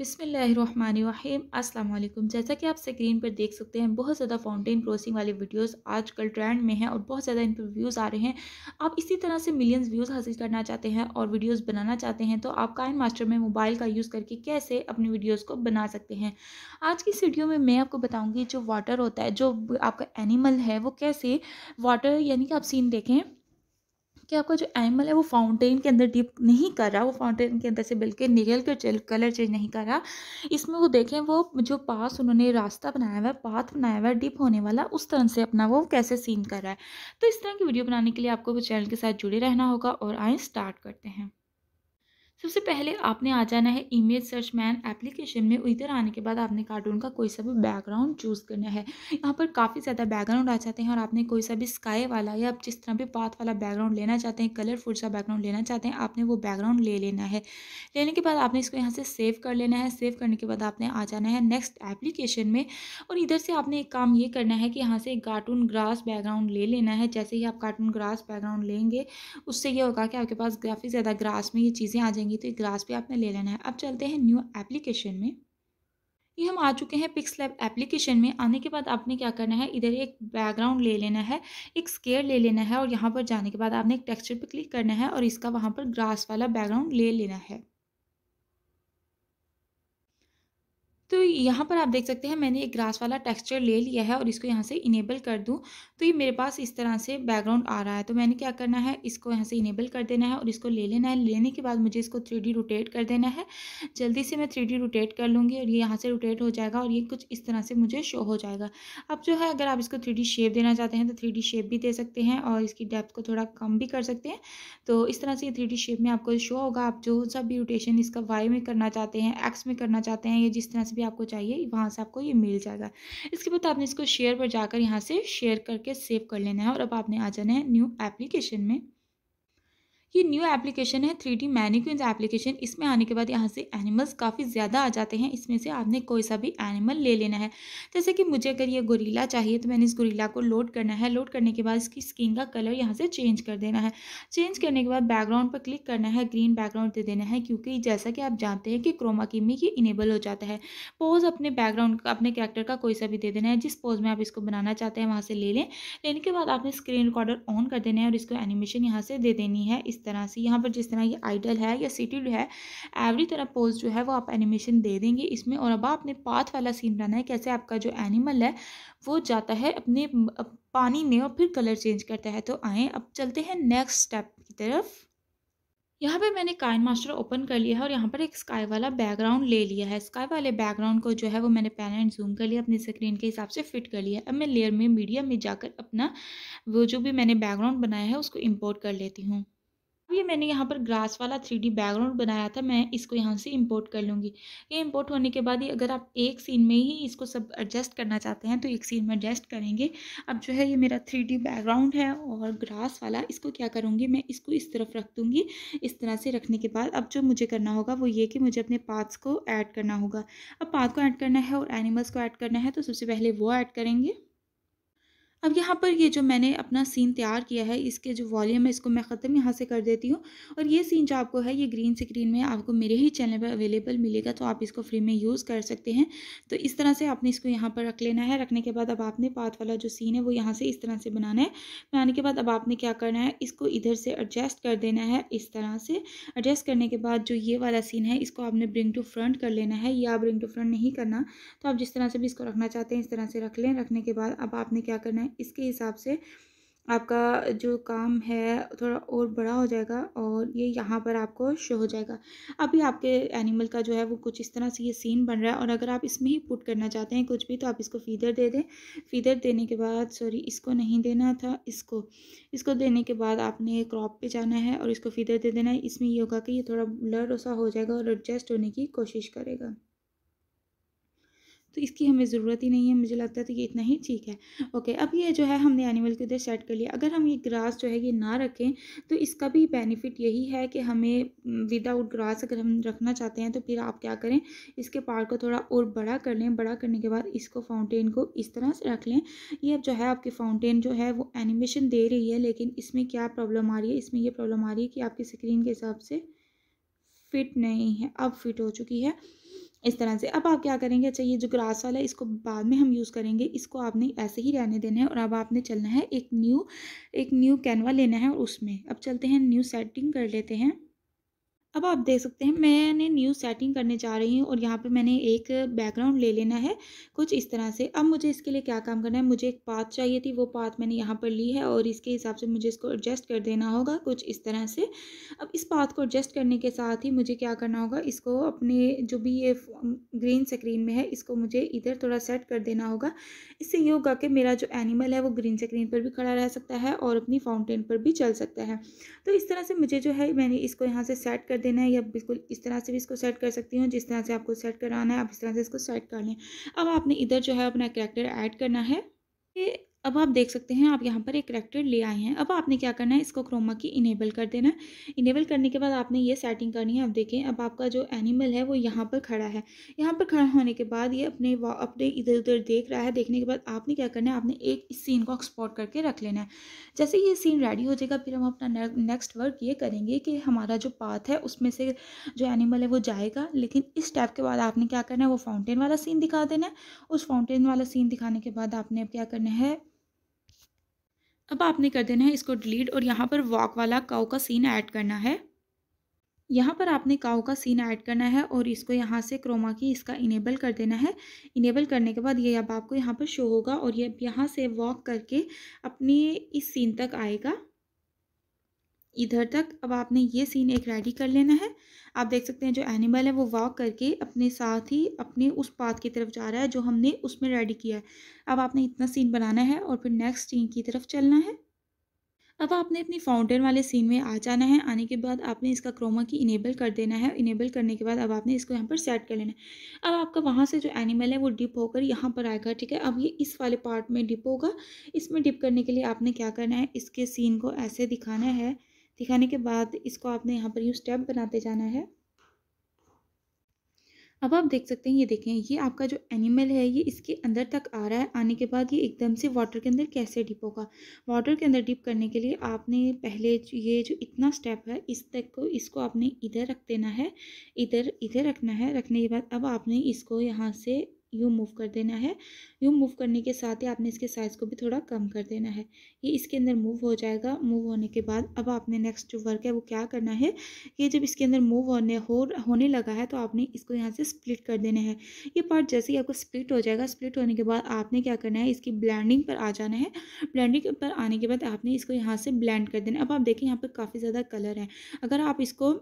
बिसमीम अस्सलाम जैसा कि आप स्क्रीन पर देख सकते हैं, बहुत ज़्यादा फाउंटेन क्रॉसिंग वाले वीडियोस आजकल ट्रेंड में हैं और बहुत ज़्यादा इन पर व्यूज़ आ रहे हैं। आप इसी तरह से मिलियंस व्यूज़ हासिल करना चाहते हैं और वीडियोस बनाना चाहते हैं तो आप काइन मास्टर में मोबाइल का यूज़ करके कैसे अपनी वीडियोज़ को बना सकते हैं? आज की इस वीडियो में मैं आपको बताऊँगी जो वाटर होता है, जो आपका एनिमल है, वो कैसे वाटर यानी कि आप सीन देखें। कि आपका जो एनिमल है वो फाउंटेन के अंदर डिप नहीं कर रहा, वो फाउंटेन के अंदर से बिल्कुल निकल कर कलर चेंज नहीं कर रहा। इसमें वो देखें, वो जो पास उन्होंने, रास्ता बनाया हुआ है पाथ बनाया हुआ है डिप होने वाला, उस तरह से अपना वो कैसे सीन कर रहा है। तो इस तरह की वीडियो बनाने के लिए आपको चैनल के साथ जुड़े रहना होगा और आए स्टार्ट करते हैं। सबसे पहले आपने आ जाना है इमेज सर्च मैन एप्लीकेशन में। इधर आने के बाद आपने कार्टून का कोई सा भी बैकग्राउंड चूज़ करना है। यहाँ पर काफ़ी ज़्यादा बैकग्राउंड आ जाते हैं और आपने कोई सा भी स्काई वाला या आप जिस तरह भी पाथ वाला बैकग्राउंड लेना चाहते हैं कलरफुल सा बैकग्राउंड लेना चाहते हैं, आपने वो बैकग्राउंड ले लेना है। लेने के बाद आपने इसको यहाँ से सेव कर लेना है। सेव करने के बाद आपने आ जाना है नेक्स्ट एप्लीकेशन में। और इधर से आपने एक काम ये करना है कि यहाँ से कार्टून ग्रास बैकग्राउंड ले लेना है। जैसे ही आप कार्टून ग्रास बैकग्राउंड लेंगे, उससे ये होगा कि आपके पास काफ़ी ज़्यादा ग्रास में ये चीज़ें आ जाएँगी। जाएँगी तो ये ग्रास भी आपने ले लेना है। अब चलते हैं न्यू एप्लीकेशन में। ये हम आ चुके हैं पिक्स लैब एप्लीकेशन में। आने के बाद आपने क्या करना है? इधर एक बैकग्राउंड ले लेना है, एक स्केयर ले लेना है और यहाँ पर जाने के बाद आपने एक टेक्सचर पर क्लिक करना है और इसका वहाँ पर ग्रास वाला बैकग्राउंड ले लेना है। तो यहाँ पर आप देख सकते हैं, मैंने एक ग्रास वाला टेक्सचर ले लिया है और इसको यहाँ से इनेबल कर दूँ। तो ये मेरे पास इस तरह से बैकग्राउंड आ रहा है। तो मैंने क्या करना है, इसको यहाँ से इनेबल कर देना है और इसको ले लेना है। लेने के बाद मुझे इसको थ्री रोटेट कर देना है। जल्दी से मैं थ्री रोटेट कर लूँगी और ये यहाँ से रोटेट हो जाएगा और ये कुछ इस तरह से मुझे शो हो जाएगा। अब जो है, अगर आप इसको थ्री शेप देना चाहते हैं तो थ्री शेप भी दे सकते हैं और इसकी डेप्थ को थोड़ा कम भी कर सकते हैं। तो इस तरह से ये थ्री शेप में आपको शो होगा। आप जो सा भी रोटेशन इसका वाई में करना चाहते हैं, एक्स में करना चाहते हैं या जिस तरह से भी आपको चाहिए, वहाँ से आपको ये मिल जाएगा। इसके बाद आपने इसको शेयर पर जाकर यहाँ से शेयर करके सेव कर लेना है और अब आपने आ जाना है न्यू एप्लीकेशन में। ये न्यू एप्लीकेशन है थ्री डी मैनिक्विंस एप्लीकेशन इसमें आने के बाद यहाँ से एनिमल्स काफ़ी ज़्यादा आ जाते हैं। इसमें से आपने कोई सा भी एनिमल ले लेना है। जैसे कि मुझे अगर ये गोरीला चाहिए तो मैंने इस गोरीला को लोड करना है। लोड करने के बाद इसकी स्किन का कलर यहाँ से चेंज कर देना है। चेंज करने के बाद बैकग्राउंड पर क्लिक करना है। ग्रीन बैकग्राउंड दे देना है, क्योंकि जैसा कि आप जानते हैं कि क्रोमा की में ये इनेबल हो जाता है। पोज अपने बैकग्राउंड का, अपने कैरेक्टर का कोई सा भी दे देना है। जिस पोज में आप इसको बनाना चाहते हैं, वहाँ से ले लें। लेने के बाद आपने स्क्रीन रिकॉर्डर ऑन कर देना है और इसको एनिमेशन यहाँ से दे देनी है। इस तरह से, यहाँ पर जिस तरह ये आइडल है या सिटीड है एवरी तरह पोज जो है वो आप एनिमेशन दे देंगे इसमें और अब आपने पाथ वाला सीन बनाना है, कैसे आपका जो एनिमल है, वो जाता है अपने पानी में और फिर कलर चेंज करता है। तो आए, अब चलते हैं नेक्स्ट स्टेप की तरफ़। यहाँ पे मैंने काइन मास्टर ओपन कर लिया है और यहाँ पर एक स्काई वाला बैकग्राउंड ले लिया है। स्काई वाले बैकग्राउंड को जो है वो मैंने पेन एंड जूम कर लिया, अपनी स्क्रीन के हिसाब से फिट कर लिया। अब मैं लेयर में मीडियम में जाकर अपना, वो जो भी मैंने बैकग्राउंड बनाया है उसको इम्पोर्ट कर लेती हूँ। ये मैंने यहाँ पर ग्रास वाला थ्री डी बैकग्राउंड बनाया था, मैं इसको यहाँ से इंपोर्ट कर लूँगी। ये इंपोर्ट होने के बाद ही अगर आप एक सीन में ही इसको सब एडजस्ट करना चाहते हैं तो एक सीन में एडजस्ट करेंगे। अब जो है ये मेरा थ्री डी बैकग्राउंड है और ग्रास वाला, इसको क्या करूँगी, मैं इसको इस तरफ़ रख दूँगी, इस तरह से रखने के बाद अब जो मुझे करना होगा वो ये कि मुझे अपने पाथ्स को ऐड करना होगा। अब पाथ को ऐड करना है और एनिमल्स को ऐड करना है तो सबसे पहले वो ऐड करेंगे। अब यहाँ पर ये जो मैंने अपना सीन तैयार किया है, इसके जो वॉल्यूम है, इसको मैं ख़त्म यहाँ से कर देती हूँ। और ये सीन जो आपको है, ये ग्रीन स्क्रीन में आपको मेरे ही चैनल पर अवेलेबल मिलेगा तो आप इसको फ्री में यूज़ कर सकते हैं। तो इस तरह से आपने इसको यहाँ पर रख लेना है। रखने के बाद अब आपने पाथ वाला जो सीन है, वो यहाँ से इस तरह से बनाना है। बनाने के बाद अब आपने क्या करना है, इसको इधर से एडजस्ट कर देना है, इस तरह से। एडजस्ट करने के बाद जो ये वाला सीन है, इसको आपने ब्रिंग टू फ्रंट कर लेना है। या ब्रिंग टू फ्रंट नहीं करना तो आप जिस तरह से भी इसको रखना चाहते हैं, इस तरह से रख लें। रखने के बाद अब आपने क्या करना है इसके हिसाब से आपका जो काम है थोड़ा और बड़ा हो जाएगा और ये यहाँ पर आपको शो हो जाएगा। अभी आपके एनिमल का जो है वो कुछ इस तरह से ये सीन बन रहा है और अगर आप इसमें ही पुट करना चाहते हैं कुछ भी तो आप इसको फीदर दे दें। फीदर देने के बाद सॉरी इसको नहीं देना था, इसको इसको देने के बाद आपने क्रॉप पे जाना है और इसको फीदर दे देना है। इसमें ये होगा कि ये थोड़ा ब्लर सा हो जाएगा और एडजस्ट होने की कोशिश करेगा। तो इसकी हमें ज़रूरत ही नहीं है, मुझे लगता है तो ये इतना ही ठीक है। ओके, अब ये जो है हमने एनिमल के इधर सेट कर लिया। अगर हम ये ग्रास जो है ये ना रखें तो इसका भी बेनिफिट यही है कि हमें विदाउट ग्रास अगर हम रखना चाहते हैं तो फिर आप क्या करें, इसके पार्ट को थोड़ा और बड़ा कर लें। बड़ा करने के बाद इसको फाउंटेन को इस तरह से रख लें। ये अब जो है आपकी फाउंटेन जो है वो एनिमेशन दे रही है, लेकिन इसमें क्या प्रॉब्लम आ रही है? इसमें ये प्रॉब्लम आ रही है कि आपकी स्क्रीन के हिसाब से फिट नहीं है। अब फिट हो चुकी है। इस तरह से। अब आप क्या करेंगे? अच्छा ये जो ग्रास वाला है, इसको बाद में हम यूज़ करेंगे। इसको आपने ऐसे ही रहने देना है और अब आपने चलना है एक न्यू एक न्यू कैनवा लेना है और उसमें। अब चलते हैं, न्यू सेटिंग कर लेते हैं। अब आप देख सकते हैं, मैंने न्यू सेटिंग करने जा रही हूँ और यहाँ पे मैंने एक बैकग्राउंड ले लेना है कुछ इस तरह से। अब मुझे इसके लिए क्या काम करना है? मुझे एक पाथ चाहिए थी, वो पाथ मैंने यहाँ पर ली है और इसके हिसाब से मुझे इसको एडजस्ट कर देना होगा कुछ इस तरह से। अब इस पाथ को एडजस्ट करने के साथ ही मुझे क्या करना होगा? इसको अपने जो भी ये ग्रीन स्क्रीन में है, इसको मुझे इधर थोड़ा सेट कर देना होगा। इससे ये होगा कि मेरा जो एनिमल है, वो ग्रीन स्क्रीन पर भी खड़ा रह सकता है और अपनी फाउंटेन पर भी चल सकता है। तो इस तरह से मुझे जो है, मैंने इसको यहाँ से सेट कर देना है या बिल्कुल इस तरह से भी इसको सेट कर सकती हूँ, जिस तरह से आपको सेट कराना है, आप इस तरह से इसको सेट कर लें। अब आपने इधर जो है अपना करेक्टर ऐड करना है। अब आप देख सकते हैं, आप यहाँ पर एक करेक्टर ले आए हैं। अब आपने क्या करना है, इसको क्रोमा की इनेबल कर देना। है इनेबल करने के बाद आपने ये सेटिंग करनी है। अब देखें, अब आपका जो एनिमल है, वो यहाँ पर खड़ा है। यहाँ पर खड़ा होने के बाद ये अपने अपने इधर उधर देख रहा है। देखने के बाद आपने क्या करना है, आपने एक इस सीन को एक्सपोर्ट करके रख लेना है। जैसे ये सीन रेडी हो जाएगा, फिर हम अपना नेक्स्ट वर्क ये करेंगे कि हमारा जो पाथ है, उसमें से जो एनिमल है, वो जाएगा। लेकिन इस स्टेप के बाद आपने क्या करना है, वो फाउंटेन वाला सीन दिखा देना है। उस फाउंटेन वाला सीन दिखाने के बाद आपने अब क्या करना है अब आपने कर देना है इसको डिलीट और यहाँ पर वॉक वाला काउ का सीन ऐड करना है। यहाँ पर आपने काउ का सीन ऐड करना है और इसको यहाँ से क्रोमा की इसका इनेबल कर देना है। इनेबल करने के बाद ये अब आपको यहाँ पर शो होगा और ये यहाँ से वॉक करके अपने इस सीन तक आएगा। इधर तक, अब आपने ये सीन एक रेडी कर लेना है। आप देख सकते हैं जो एनिमल है, वो वॉक करके अपने साथ ही, अपने उस पाथ की तरफ़ जा रहा है, जो हमने उसमें रेडी किया है। अब आपने इतना सीन बनाना है और फिर नेक्स्ट सीन की तरफ़ चलना है। अब आपने अपनी फाउंटेन वाले सीन में आ जाना है। आने के बाद आपने इसका क्रोमा की इनेबल कर देना है। इनेबल करने के बाद अब आपने इसको यहाँ पर सेट कर लेना है। अब आपका वहाँ से जो एनिमल है, वो डिप होकर यहाँ पर आएगा, ठीक है? अब ये इस वाले पार्ट में डिप होगा। इसमें डिप करने के लिए आपने क्या करना है? इसके सीन को ऐसे दिखाना है। दिखाने के बाद इसको आपने यहाँ पर यूँ स्टेप बनाते जाना है। अब आप देख सकते हैं, ये देखें, ये आपका जो एनिमल है, ये इसके अंदर तक आ रहा है। आने के बाद ये एकदम से वाटर के अंदर कैसे डिप होगा? वाटर के अंदर डिप करने के लिए आपने पहले ये जो इतना स्टेप है, इस तक को, इसको आपने इधर रख देना है। इधर इधर रखना है। रखने के बाद अब आपने इसको यहाँ से यूँ मूव कर देना है। यूँ मूव करने के साथ ही आपने इसके साइज़ को भी थोड़ा कम कर देना है। ये इसके अंदर मूव हो जाएगा। मूव होने के बाद अब आपने नेक्स्ट जो वर्क है वो क्या करना है? ये जब इसके अंदर मूव होने हो, होने लगा है तो आपने इसको यहाँ से स्प्लिट कर देना है। ये पार्ट जैसे ही आपको स्प्लिट हो जाएगा स्प्लिट होने के बाद आपने क्या करना है? इसकी ब्लैंडिंग पर आ जाना है। ब्लैंडिंग पर आने के बाद आपने इसको यहाँ से ब्लैंड कर देना अब आप देखें यहाँ पर काफ़ी ज़्यादा कलर है। अगर आप इसको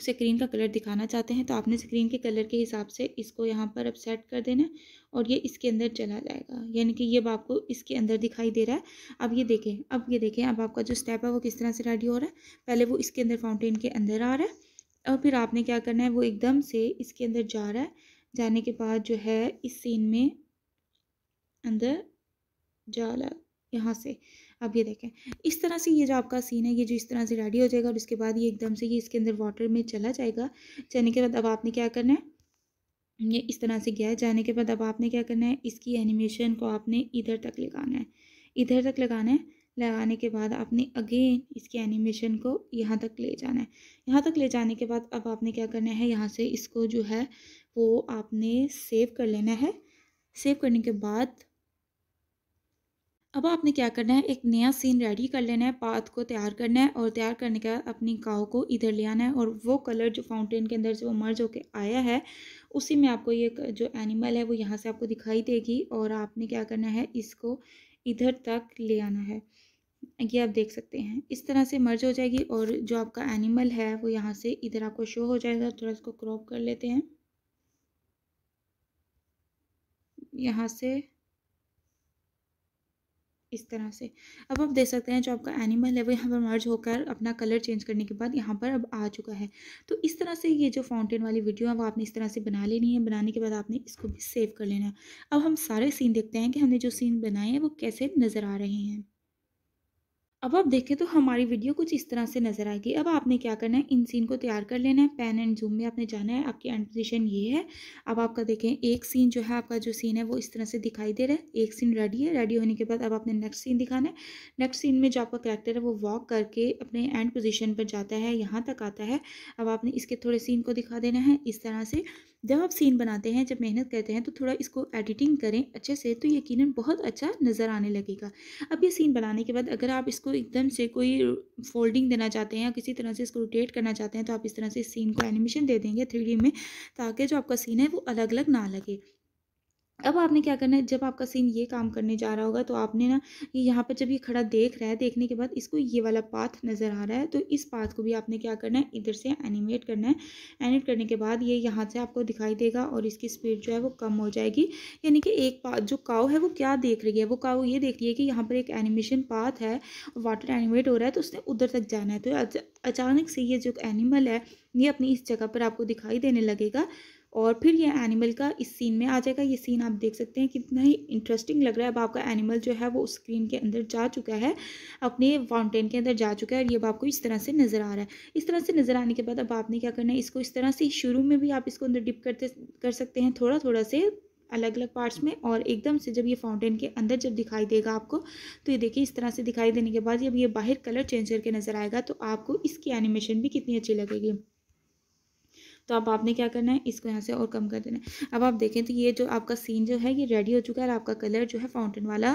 स्क्रीन का कलर दिखाना चाहते हैं तो आपने स्क्रीन के कलर के हिसाब से इसको यहाँ पर अब सेट कर देना और ये इसके अंदर चला जाएगा। यानी कि ये अब आपको इसके अंदर दिखाई दे रहा है। अब ये देखें, अब ये देखें, अब आपका जो स्टेप है वो किस तरह से रेडी हो रहा है। पहले वो इसके अंदर फाउंटेन के अंदर आ रहा है और फिर आपने क्या करना है, वो एकदम से इसके अंदर जा रहा है। जाने के बाद जो है इस सीन में अंदर जा यहाँ से। अब ये देखें, इस तरह से ये जो आपका सीन है, ये जो इस तरह से रेडी हो जाएगा और उसके बाद ये एकदम से ये इसके अंदर वाटर में चला जाएगा चलने के बाद अब आपने क्या करना है? ये इस तरह से गया, जाने के बाद अब आपने क्या करना है? इसकी एनिमेशन को आपने इधर तक लगाना है। इधर तक लगाना है, लगाने के बाद आपने अगेन इसकी एनिमेशन को यहाँ तक ले जाना है। यहाँ तक ले जाने के बाद अब आपने क्या करना है? यहाँ से इसको जो है, वो आपने सेव कर लेना है। सेव करने के बाद अब आपने क्या करना है? एक नया सीन रेडी कर लेना है पाथ को तैयार करना है और तैयार करने के बाद अपनी काव को इधर ले आना है और वो कलर जो फाउंटेन के अंदर से वो मर्ज होके आया है, उसी में आपको ये जो एनिमल है वो यहाँ से आपको दिखाई देगी और आपने क्या करना है? इसको इधर तक ले आना है। ये आप देख सकते हैं। इस तरह से मर्ज हो जाएगी और जो आपका एनिमल है वो यहाँ से इधर आपको शो हो जाएगा। थोड़ा इसको क्रॉप कर लेते हैं। यहाँ से इस तरह से। अब आप देख सकते हैं जो आपका एनिमल है, वो यहाँ पर मर्ज होकर अपना कलर चेंज करने के बाद यहाँ पर अब आ चुका है। तो इस तरह से ये जो फाउंटेन वाली वीडियो है, वो आपने इस तरह से बना लेनी है। बनाने के बाद आपने इसको भी सेव कर लेना है। अब हम सारे सीन देखते हैं कि हमने जो सीन बनाए हैं, वो कैसे नज़र आ रहे हैं। अब आप देखें तो हमारी वीडियो कुछ इस तरह से नज़र आएगी। अब आपने क्या करना है? इन सीन को तैयार कर लेना है। पेन एंड जूम में आपने जाना है। आपकी एंड पोजीशन ये है। अब आपका देखें, एक सीन जो है, आपका जो सीन है, वो इस तरह से दिखाई दे रहा है। एक सीन रेडी है। रेडी होने के बाद अब आपने नेक्स्ट सीन दिखाना है। नेक्स्ट सीन में जो आपका करेक्टर है, वो वॉक करके अपने एंड पोजिशन पर जाता है। यहाँ तक आता है। अब आपने इसके थोड़े सीन को दिखा देना है। इस तरह से जब आप सीन बनाते हैं, जब मेहनत करते हैं तो थोड़ा इसको एडिटिंग करें अच्छे से तो यकीनन बहुत अच्छा नज़र आने लगेगा। अब ये सीन बनाने के बाद अगर आप इसको एकदम से कोई फोल्डिंग देना चाहते हैं या किसी तरह से इसको रोटेट करना चाहते हैं तो आप इस तरह से इस सीन को एनिमेशन दे देंगे थ्री में, ताकि जो आपका सीन है वो अलग अलग ना लगे। अब आपने क्या करना है? जब आपका सीन ये काम करने जा रहा होगा तो आपने ना ये यहाँ पर जब ये खड़ा देख रहा है, देखने के बाद इसको ये वाला पाथ नज़र आ रहा है तो इस पाथ को भी आपने क्या करना है? इधर से एनिमेट करना है। एनिमेट करने के बाद ये यहाँ से आपको दिखाई देगा और इसकी स्पीड जो है वो कम हो जाएगी। यानी कि एक पाथ जो काव है वो क्या देख रही है? वो काव ये देख रही है कि यहाँ पर एक एनिमेशन पाथ है वाटर एनिमेट हो रहा है तो उसने उधर तक जाना है। तो अचानक से ये जो एनिमल है, ये अपनी इस जगह पर आपको दिखाई देने लगेगा। और फिर ये एनिमल का इस सीन में आ जाएगा। ये सीन आप देख सकते हैं, कितना ही इंटरेस्टिंग लग रहा है। अब आपका एनिमल जो है, वो स्क्रीन के अंदर जा चुका है, अपने फाउंटेन के अंदर जा चुका है और ये अब आपको इस तरह से नज़र आ रहा है। इस तरह से नज़र आने के बाद अब आपने क्या करना है, इसको इस तरह से शुरू में भी आप इसको अंदर डिप करते कर सकते हैं थोड़ा थोड़ा से अलग अलग पार्ट्स में और एकदम से जब ये फाउंटेन के अंदर जब दिखाई देगा आपको तो ये देखिए इस तरह से दिखाई देने के बाद जब ये बाहर कलर चेंज करके नज़र आएगा तो आपको इसकी एनिमेशन भी कितनी अच्छी लगेगी। तो अब आपने क्या करना है? इसको यहाँ से और कम कर देना है। अब आप देखें तो ये जो आपका सीन जो है, ये रेडी हो चुका है और आपका कलर जो है फाउंटेन वाला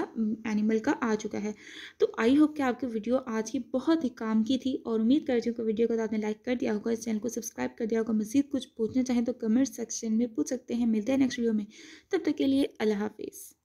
एनिमल का आ चुका है। तो आई होप कि आपकी वीडियो आज की बहुत ही काम की थी और उम्मीद करती हूँ कि वीडियो को तो आपने लाइक कर दिया होगा, इस चैनल को सब्सक्राइब कर दिया होगा। मजीद कुछ पूछना चाहें तो कमेंट सेक्शन में पूछ सकते हैं। मिलते हैं नेक्स्ट वीडियो में। तब तक के लिए अल्लाह हाफिज़।